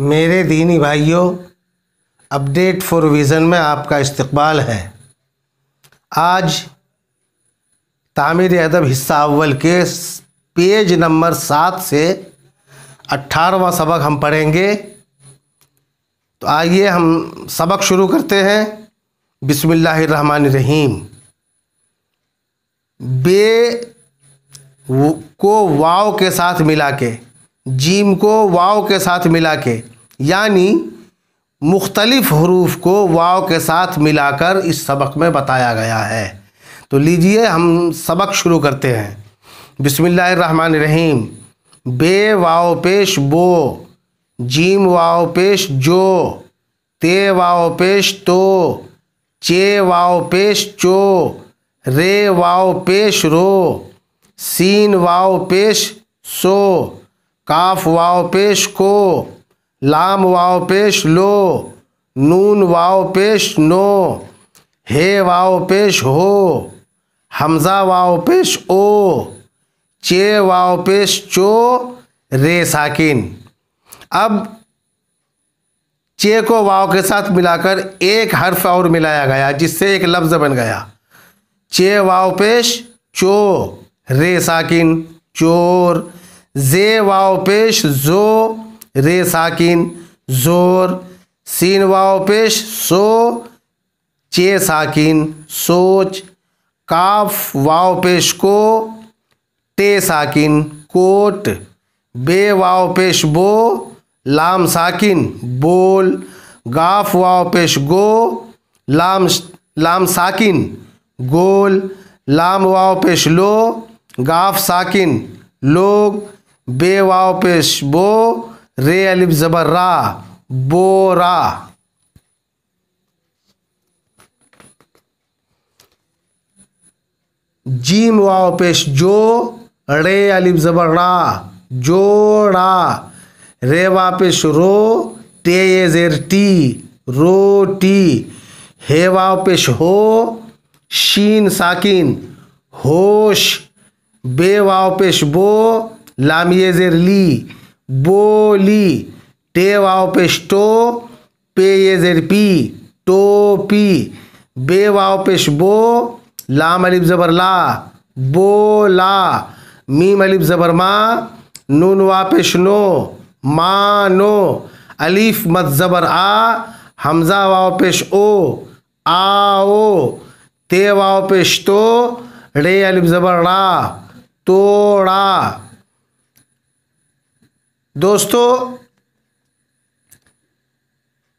मेरे दीनी भाइयों, अपडेट फॉर विज़न में आपका इस्तकबाल है। आज तामीर अदब हिस्सा अव्वल के पेज नंबर सात से अट्ठारहवा सबक हम पढ़ेंगे। तो आइए हम सबक शुरू करते हैं। बिस्मिल्लाहिर्रहमानिर्रहीम। बे को वाव के साथ मिला के। जीम को वाव के साथ मिला के, यानी मुख्तलिफ़ हरूफ को वाव के साथ मिलाकर इस सबक में बताया गया है। तो लीजिए हम सबक शुरू करते हैं। बिस्मिल्लाहिर्रहमानिर्रहीम। बे वाव पेश बो, जीम वाव पेश जो, ते वाव पेश तो चे वाव पेश चो, रे वाव पेश रो, सीन वाव पेश सो। काफ वाव पेश को, लाम वाव पेश लो, नून वाव पेश नो, हे वाव पेश हो, हमज़ा वाव पेश ओ, चे वाव पेश चो, रे साकिन। अब चे को वाव के साथ मिलाकर एक हर्फ और मिलाया गया, जिससे एक लफ्ज़ बन गया। चे वाव पेश चो, रे साकिन, चोर। जे वाव पेश, जो रे साकिन, ज़ोर। सीन वाव पेश, सो चे साकिन, सोच। काफ वाव पेश, को टे साकिन, कोट। बे वाव पेश, बो लाम साकिन, बोल। गाफ वाव पेश, गो लाम लाम साकिन, गोल। लाम वाव पेश, लो। गाफ साकिन, लोग। बे वाव पेश, बो, रे अलिफ जबर, रा बोरा जीम वाव पेश, जो, रे अलिफ जबर, रा जोड़ा रे। वापिश रो टे ये, जेर, टी रोटी हे वापिश हो, शीन, साकिन, होश। बे वापिश बो लामिए जेर ली बोली टे टो पे ये जेर पी टोपी बे वापिश बो लाम अलिफ जबर ला, बोला, मीम अलिफ जबर मा, नून वापिश नो मानो, अलीफ मत ज़बर आ, हमज़ा वाव पेश ओ, आओ ते वाव पेश तो रे अलिफ ज़बर रा, तोड़ा। दोस्तों,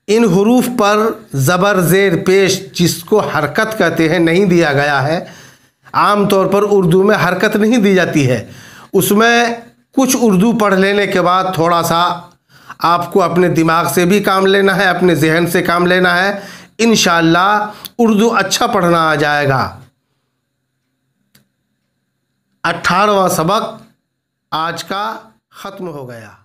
इन हरूफ पर ज़बर ज़ेर पेश जिसको हरकत कहते हैं नहीं दिया गया है, आम तौर पर उर्दू में हरकत नहीं दी जाती है। उसमें कुछ उर्दू पढ़ लेने के बाद थोड़ा सा आपको अपने दिमाग से भी काम लेना है, अपने जहन से काम लेना है। इन उर्दू अच्छा पढ़ना आ जाएगा। अट्ठारहवा सबक आज का ख़त्म हो गया।